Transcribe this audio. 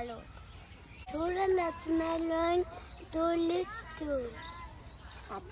follow. Children, let's learn to listen to. God.